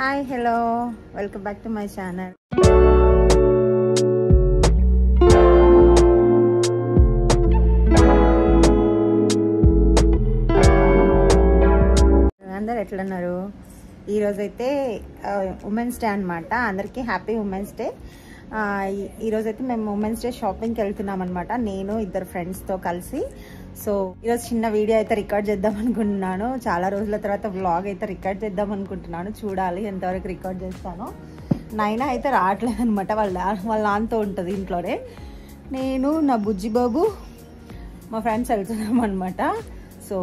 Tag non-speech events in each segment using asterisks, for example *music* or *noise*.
Hi hello welcome back to my channel అందరు ఎట్లున్నారు? ఈరోజైతే ఉమెన్స్ డే అనమాట అందరికీ హ్యాపీ ఉమెన్స్ డే ఈరోజైతే మేము ఉమెన్స్ డే షాపింగ్కి వెళ్తున్నాం అనమాట నేను ఇద్దరు ఫ్రెండ్స్తో కలిసి. సో ఈరోజు చిన్న వీడియో అయితే రికార్డ్ చేద్దాం అనుకుంటున్నాను. చాలా రోజుల తర్వాత వ్లాగ్ అయితే రికార్డ్ చేద్దాం అనుకుంటున్నాను. చూడాలి ఎంతవరకు రికార్డ్ చేస్తాను. నైనా అయితే రావట్లేదు అనమాట వాళ్ళ వాళ్ళ నాన్నతో ఉంటుంది ఇంట్లోనే. నేను నా బుజ్జి బాబు మా ఫ్రెండ్స్ వెళ్తున్నాం అనమాట సో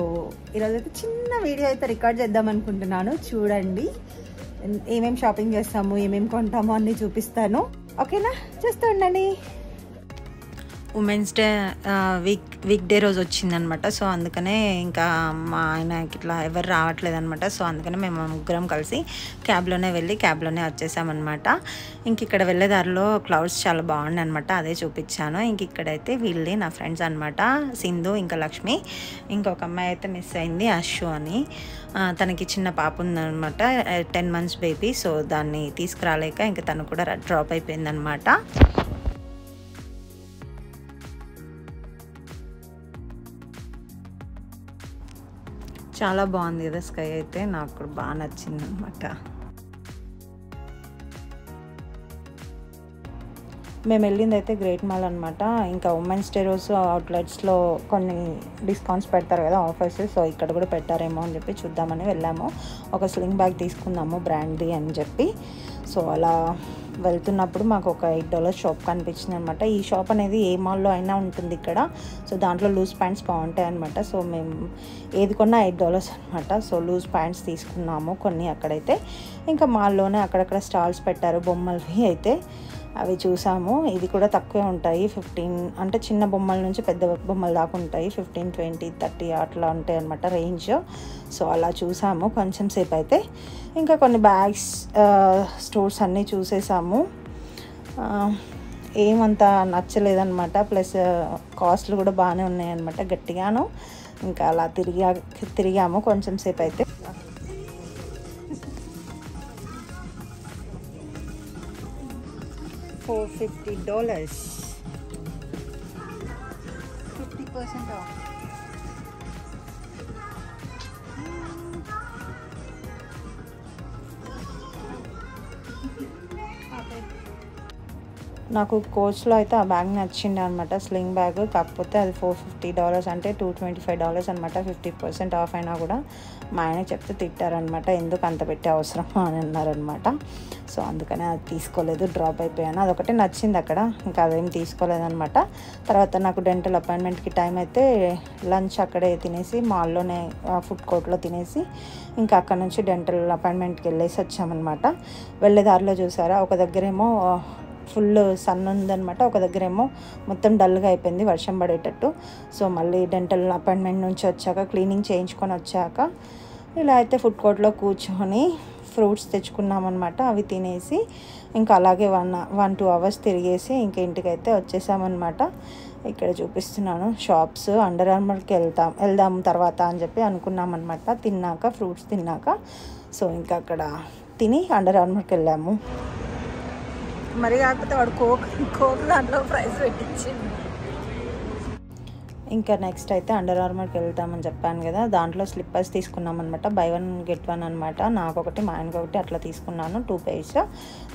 ఈరోజు అయితే చిన్న వీడియో అయితే రికార్డ్ చేద్దాం అనుకుంటున్నాను. చూడండి. ఏమేమి షాపింగ్ చేస్తాము ఏమేమి కొంటాము అన్నీ చూపిస్తాను. ఓకేనా? చూస్తూ ఉండండి. Women's day week week day రోజు వచ్చిందనమాట. సో అందుకనే ఇంకా మా ఆయనకి ఇట్లా ఎవరు రావట్లేదు అనమాట సో అందుకనే మేము ముగ్గురం కలిసి క్యాబ్లోనే వెళ్ళి క్యాబ్లోనే వచ్చేసామన్నమాట ఇంక ఇక్కడ వెళ్ళే దారిలో క్లౌడ్స్ చాలా బాగుంది అనమాట అదే చూపించాను. ఇంక ఇక్కడైతే వీళ్ళే నా ఫ్రెండ్స్ అనమాట. సింధు ఇంకా లక్ష్మి. ఇంకొక అమ్మాయి అయితే మిస్ అయింది అశు అని. తనకి చిన్న పాప ఉందనమాట. Ten months baby. సో దాన్ని తీసుకురాలేక ఇంకా తను కూడా డ్రాప్ అయిపోయిందనమాట. చాలా బాగుంది కదా స్కై అయితే నాకు కూడా బాగా నచ్చింది అనమాట మేము వెళ్ళింది అయితే గ్రేట్ మాల్ అనమాట ఇంకా ఉమెన్స్ డే రోజు అవుట్లెట్స్లో కొన్ని డిస్కౌంట్స్ పెడతారు కదా ఆఫర్స్ సో ఇక్కడ కూడా పెట్టారేమో అని చెప్పి చూద్దామని వెళ్ళాము. ఒక స్లింగ్ బ్యాగ్ తీసుకుందాము బ్రాండ్ది అని చెప్పి. సో అలా వెళ్తున్నప్పుడు మాకు ఒక ఎయిట్ డాలర్స్ షాప్ కనిపించింది అనమాట ఈ షాప్ అనేది ఏ మాల్లో అయినా ఉంటుంది ఇక్కడ. సో దాంట్లో లూజ్ ప్యాంట్స్ బాగుంటాయి అనమాట సో మేము ఏది కొన్నా ఎయిట్ డాలర్స్ అనమాట. సో లూజ్ ప్యాంట్స్ తీసుకున్నాము కొన్ని అక్కడైతే. ఇంకా మాల్లోనే అక్కడక్కడ స్టాల్స్ పెట్టారు బొమ్మలవి అయితే. అవి చూసాము. ఇవి కూడా తక్కువే ఉంటాయి. ఫిఫ్టీన్ అంటే చిన్న బొమ్మల నుంచి పెద్ద బొమ్మల దాకా ఉంటాయి. ఫిఫ్టీన్ ట్వంటీ థర్టీ అట్లా ఉంటాయి అనమాట రేంజ్. సో అలా చూసాము కొంచెం సేపు అయితే. ఇంకా కొన్ని బ్యాగ్స్ స్టోర్స్ అన్నీ చూసేసాము. ఏమంత నచ్చలేదన్నమాట. ప్లస్ కాస్ట్లు కూడా బాగానే ఉన్నాయన్నమాట గట్టిగాను. ఇంకా అలా తిరిగా తిరిగాము కొంచెం సేపు అయితే. ఫోర్ ఫిఫ్టీ డాలర్స్ ఫిఫ్టీ నాకు కోచ్లో అయితే ఆ బ్యాగ్ నచ్చింది అనమాట స్లింగ్ బ్యాగ్ కాకపోతే అది ఫోర్ ఫిఫ్టీ డాలర్స్ అంటే టూ ట్వంటీ ఫైవ్ డాలర్స్ అనమాట ఫిఫ్టీ పర్సెంట్ ఆఫ్ అయినా కూడా మా ఆయన చెప్తే తిట్టారనమాట ఎందుకు అంత పెట్టే అవసరం *laughs* అని అన్నారనమాట సో అందుకనే అది తీసుకోలేదు డ్రాప్ అయిపోయాను. అదొకటి నచ్చింది అక్కడ. ఇంకా అదేం తీసుకోలేదనమాట తర్వాత నాకు డెంటల్ అపాయింట్మెంట్కి టైం అయితే లంచ్ అక్కడే తినేసి మాల్లోనే ఫుడ్ కోర్ట్లో తినేసి ఇంకా అక్కడ నుంచి డెంటల్ అపాయింట్మెంట్కి వెళ్ళేసి వచ్చామన్నమాట. వెళ్ళే దారిలో చూసారా? ఒక దగ్గరేమో ఫుల్ సన్ ఉందనమాట ఒక దగ్గర ఏమో మొత్తం డల్గా అయిపోయింది వర్షం పడేటట్టు. సో మళ్ళీ డెంటల్ అపాయింట్మెంట్ నుంచి వచ్చాక క్లీనింగ్ చేయించుకొని వచ్చాక ఇలా అయితే ఫుడ్ కోర్ట్లో కూర్చొని ఫ్రూట్స్ తెచ్చుకున్నామన్నమాట. అవి తినేసి ఇంకా అలాగే వన్ వన్ టూ అవర్స్ తిరిగేసి ఇంకా ఇంటికైతే వచ్చేసామన్నమాట. ఇక్కడ చూపిస్తున్నాను షాప్స్ అండర్ ఆర్మర్కి వెళ్తాం వెళ్దాం తర్వాత అని చెప్పి అనుకున్నాం అనమాట తిన్నాక ఫ్రూట్స్ తిన్నాక సో ఇంకా అక్కడ తిని అండర్ ఆర్మర్కి వెళ్ళాము. మరి కాకపోతే వాడు కోక్ కోక్ దాంట్లో ప్రైస్ పెట్టించింది. ఇంకా నెక్స్ట్ అయితే అండర్ ఆర్మర్కి వెళ్తామని చెప్పాను కదా. దాంట్లో స్లిప్పర్స్ తీసుకున్నాం అనమాట బై వన్ గెట్ వన్ అనమాట నాకు ఒకటి మా ఆయనకి ఒకటి అట్లా తీసుకున్నాను. టూ పేర్స్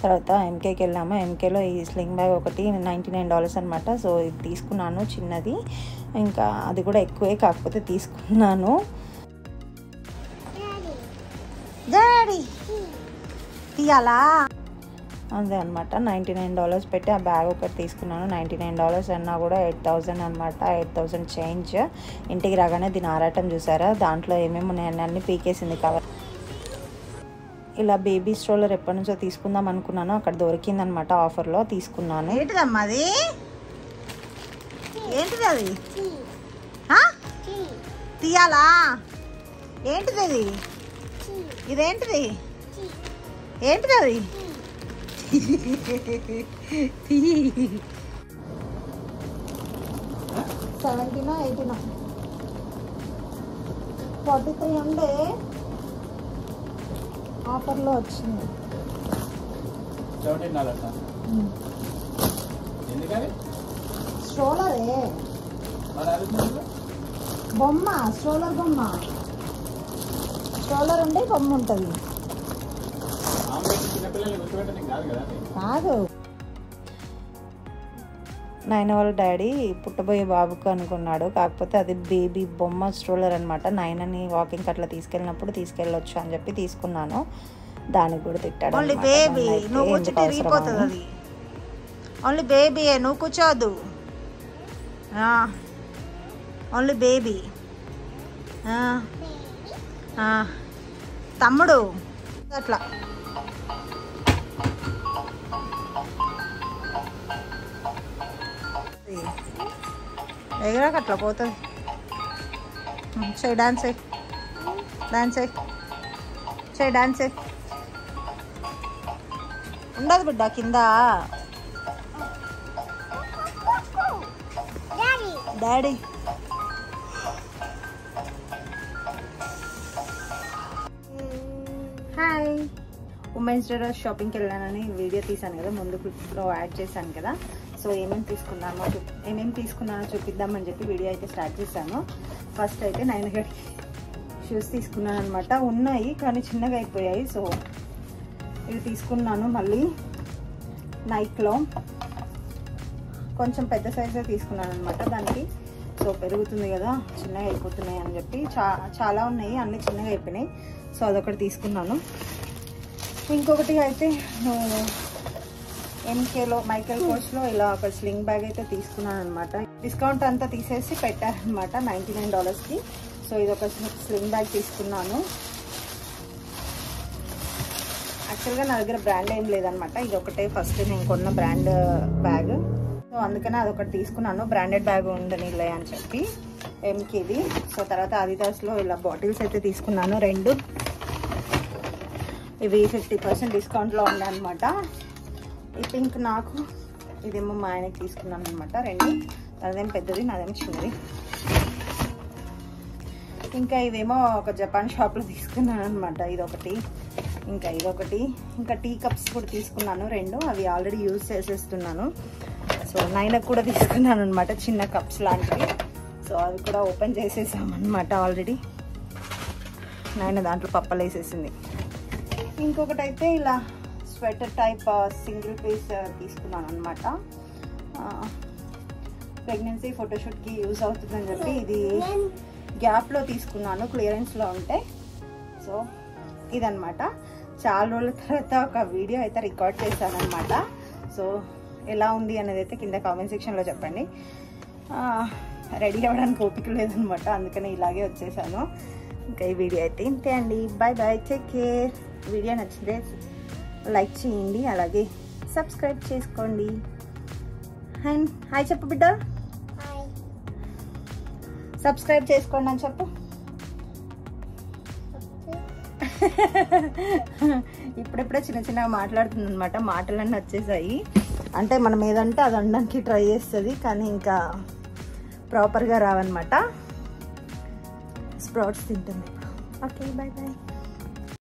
తర్వాత ఎంకేకి వెళ్ళాము. ఎంకేలో ఈ స్లింగ్ బ్యాగ్ ఒకటి నైంటీ నైన్ డాలర్స్ అనమాట సో ఇది తీసుకున్నాను చిన్నది. ఇంకా అది కూడా ఎక్కువే కాకపోతే తీసుకున్నాను. తీయాలా అదే అనమాట నైంటీ నైన్ డాలర్స్ పెట్టి ఆ బ్యాగ్ ఒకటి తీసుకున్నాను. నైంటీ నైన్ డాలర్స్ అన్నా కూడా ఎయిట్ థౌజండ్ అనమాట ఎయిట్ థౌజండ్ చేంజ్. ఇంటికి రాగానే దీని ఆరాటం చూసారా? దాంట్లో ఏమేమి ఉన్నాయని అన్ని పీకేసింది కవర్. ఇలా బేబీ స్ట్రోలర్ ఎప్పటి నుంచో తీసుకుందాం అనుకున్నాను. అక్కడ దొరికిందనమాట ఆఫర్లో. తీసుకున్నాను. ఏంటిదమ్మా అది? ఏంటిది అది? తీయాలా? ఏంటిది అది? ఇదేంటిది? ఏంటిది అది? సెవెంటీనా ఎయిటీనా? ఫార్టీ త్రీ ఉండే ఆఫర్లో వచ్చింది. స్ట్రోలరే. బొమ్మ స్ట్రోలర్ బొమ్మ. స్ట్రోలర్ ఉంటే బొమ్మ ఉంటుంది. కాదు. నాయన వాళ్ళ డాడీ పుట్టబోయే బాబుకు అనుకున్నాడు. కాకపోతే అది బేబీ బొమ్మ స్ట్రోలర్ అనమాట నాయనని వాకింగ్ అట్లా తీసుకెళ్ళినప్పుడు తీసుకెళ్ళొచ్చు అని చెప్పి తీసుకున్నాను. దానికి కూడా తిట్టాడు ఓన్లీ. బేబీ నువ్వు కూర్చోవద్దు ఓన్లీ బేబీ తమ్ముడు. అట్లా. ఎగరాక అట్లా పోతుంది. చేయి డాన్స్ చేయి. డాన్స్ చేయి. చేయి డాన్స్ చేయి. ఉండదు బిడ్డ కింద. డాడీ హాయ్ ఉమెన్స్ డే రోజు షాపింగ్కి వెళ్ళానని వీడియో తీశాను కదా ముందు క్లిప్లో యాడ్ చేశాను కదా. సో ఏమేమి తీసుకున్నామో ఏమేమి తీసుకున్నానో చూపిద్దామని చెప్పి వీడియో అయితే స్టార్ట్ చేశాను. ఫస్ట్ అయితే నైన్ గడికి షూస్ తీసుకున్నాను అనమాట ఉన్నాయి కానీ చిన్నగా అయిపోయాయి. సో ఇవి తీసుకున్నాను మళ్ళీ నైక్లో కొంచెం పెద్ద సైజే తీసుకున్నాను అనమాట దానికి. సో పెరుగుతుంది కదా చిన్నగా అయిపోతున్నాయి అని చెప్పి. చా చాలా ఉన్నాయి అన్ని చిన్నగా అయిపోయినాయి. సో అదొకటి తీసుకున్నాను. ఇంకొకటి అయితే ఎంకేలో మైకల్ కోచ్లో ఇలా ఒక స్లింగ్ బ్యాగ్ అయితే తీసుకున్నాను అనమాట డిస్కౌంట్ అంతా తీసేసి పెట్టారనమాట నైంటీ నైన్ డాలర్స్కి సో ఇది ఒక స్లింగ్ బ్యాగ్ తీసుకున్నాను యాక్చువల్గా నా దగ్గర బ్రాండ్ ఏం లేదనమాట ఇది ఒకటే ఫస్ట్ నేను కొన్న బ్రాండ్ బ్యాగ్ సో అందుకనే అదొకటి తీసుకున్నాను. బ్రాండెడ్ బ్యాగ్ ఉండనిలే అని చెప్పి ఎంకేది సో తర్వాత ఆదిదాస్లో ఇలా బాటిల్స్ అయితే తీసుకున్నాను రెండు. ఇవి ఫిఫ్టీ పర్సెంట్ డిస్కౌంట్లో ఉన్నాయన్నమాట ఈ పింక్ నాకు ఇదేమో మా ఆయనకి తీసుకున్నాను అనమాట రెండు. అదేం పెద్దది నాదేమో చిన్నది. ఇంకా ఇదేమో ఒక జపాన్ షాప్లో తీసుకున్నాను అనమాట ఇదొకటి. ఇంకా ఇదొకటి. ఇంకా టీ కప్స్ కూడా తీసుకున్నాను రెండు. అవి ఆల్రెడీ యూజ్ చేసేస్తున్నాను. సో నైనకు కూడా తీసుకున్నాను అనమాట చిన్న కప్స్ లాంటివి. సో అవి కూడా ఓపెన్ చేసేసామన్నమాట ఆల్రెడీ. నాయన దాంట్లో పప్పలు వేసేసింది ఇంకొకటి అయితే ఇలా స్వెటర్ టైప్ సింగిల్ పీస్ తీసుకున్నాను అనమాట ప్రెగ్నెన్సీ ఫోటోషూట్కి యూజ్ అవుతుందని చెప్పి ఇది గ్యాప్లో తీసుకున్నాను క్లియరెన్స్లో ఉంటే. సో ఇదనమాట చాలా రోజుల తర్వాత ఒక వీడియో అయితే రికార్డ్ చేశాను అనమాట సో ఎలా ఉంది అనేది అయితే కింద కామెంట్ సెక్షన్లో చెప్పండి. రెడీ అవ్వడానికి ఓపిక లేదనమాట అందుకని ఇలాగే వచ్చేసాను. ఇంకా ఈ వీడియో అయితే ఇంతే అండి. Bye bye take care. Video నచ్చితే లైక్ చేయండి అలాగే సబ్స్క్రైబ్ చేసుకోండి. అండ్ హాయ్ చెప్పు బిడ్డ. సబ్స్క్రైబ్ చేసుకోండి అని చెప్పు. ఇప్పుడెప్పుడే చిన్న చిన్నగా మాట్లాడుతుంది అనమాట మాటలన్నీ వచ్చేసాయి. అంటే మనం ఏదంటే అది అనడానికి ట్రై చేస్తుంది కానీ ఇంకా ప్రాపర్గా రావన్నమాట. స్ప్రౌట్స్ తింటుంది ఓకే బాయ్ బాయ్